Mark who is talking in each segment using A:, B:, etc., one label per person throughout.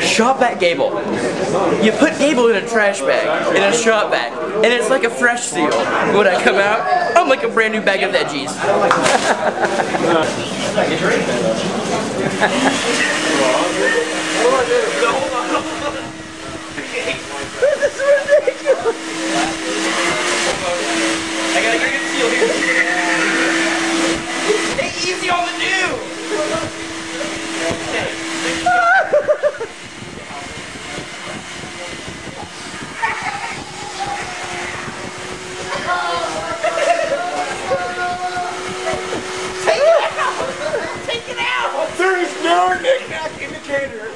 A: Shop Vac Gable. You put Gable in a trash bag, in a shop bag, and it's like a fresh seal. When I come out, I'm like a brand new bag of veggies. I gotta get a good seal here. Hey, easy on the new!
B: There is no knick-knack indicator.
A: That is ridiculous! Isn't that awesome? I got bored at work last year and I figured that out.
C: Gable,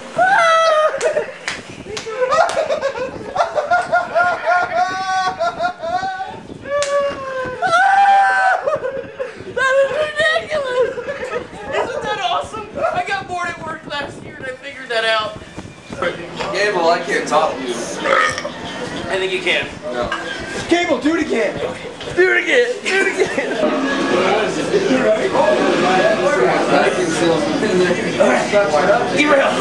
C: I
A: got bored at work last year and I figured that out.
C: Gable, I can't talk to you.
A: I think you can.
B: No. Gable, do it again.
A: Do it again! Do it again! Derail!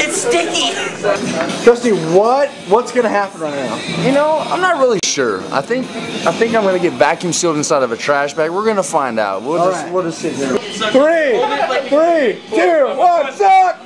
A: It's sticky!
B: Dusty, what? What's gonna happen right now?
C: You know, I'm not really sure. I think I think I'm gonna get vacuum sealed inside of a trash bag. We're gonna find out. We'll
B: All
C: just
B: right.
C: we'll just sit here.
B: Three, three, two, one, suck!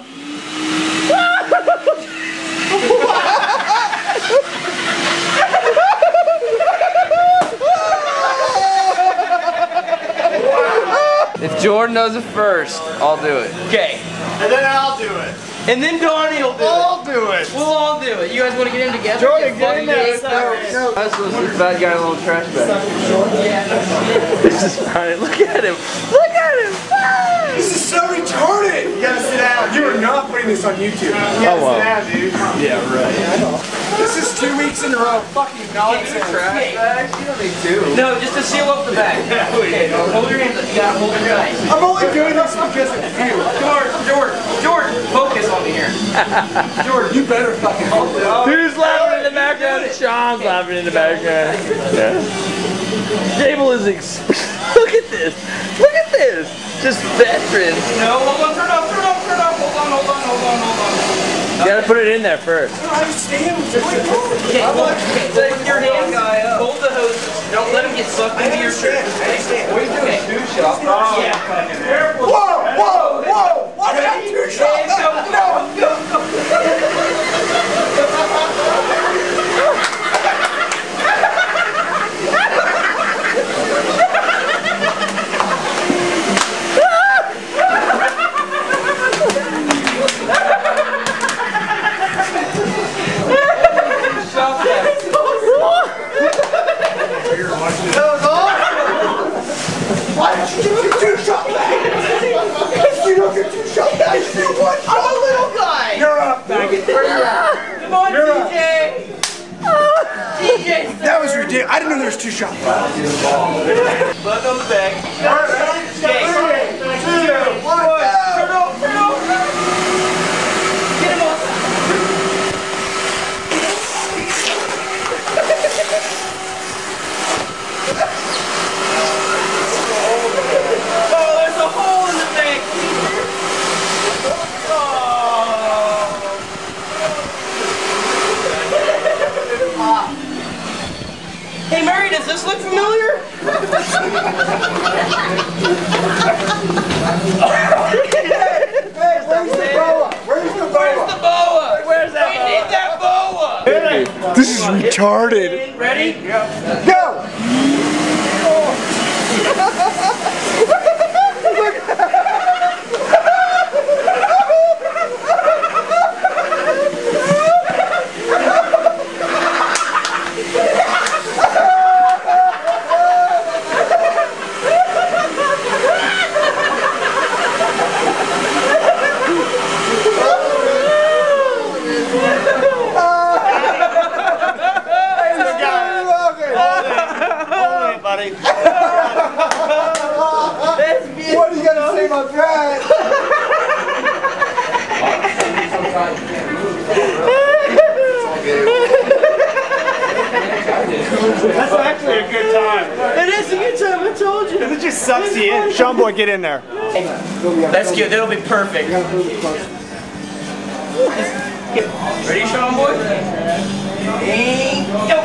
C: If Jordan knows it first, I'll do it.
A: Okay.
B: And then I'll do it.
A: And then Donnie will do.
B: I'll do it.
A: We'll all do it. You guys want to get in together?
B: Jordan, get
A: fucking
B: in there. No, no.
C: That's this bad guy in a little trash bag.
A: This is funny. Look at him. Look at him. Ah!
B: This is so retarded. You gotta sit down. You are not putting this on YouTube. You gotta
C: well.
B: sit down, dude.
C: Yeah, right.
B: This is two weeks in a row. Fucking nonsense.
C: Trash bags? You don't need two.
A: No, just to seal up the bag. Okay, hold your hands up. You gotta hold your tight.
B: I'm only doing this because of you.
A: George, George, George, focus on me here.
B: George, you better fucking hold it up.
D: Who's laughing in the background? Sean's laughing in the background. Yeah. Gable is ex- Look at this. Look at this. Just veterans.
A: No, hold on, turn off, turn off, turn off. Hold on, hold on, hold on, hold on.
D: You gotta put it in there first.
B: I understand what you're doing.
A: Okay, hold, okay, take your hands, hold the hoses. Don't let them get sucked into your shirt.
B: What are you doing?
A: Okay.
B: Two shots. Whoa, whoa, whoa! Watch out, two shots! No, no! Why did you give me two shot bags? If you don't get two shot bags, you get one shot.
A: I'm a little guy.
B: You're up, maggot. Where you at?
A: Come on,
B: You're up.
A: DJ. DJ.
B: That. I didn't know there was two
A: shots. the back.
B: Three, two, one, go!
A: Turn off, turn off. Get him off. Oh, there's a hole in the thing. Oh. Hey Mary, does this look familiar?
B: Hey, where's the boa? Where's the
A: Where's
B: boa?
A: the boa?
D: Where's that
A: We need that boa.
B: This is retarded.
A: Ready?
B: Go! That's actually a good time.
A: It is a good time, I told you.
B: It just sucks you in. Sean Boy, get in there.
A: That's good, that'll be perfect. Ready, Sean Boy? And go.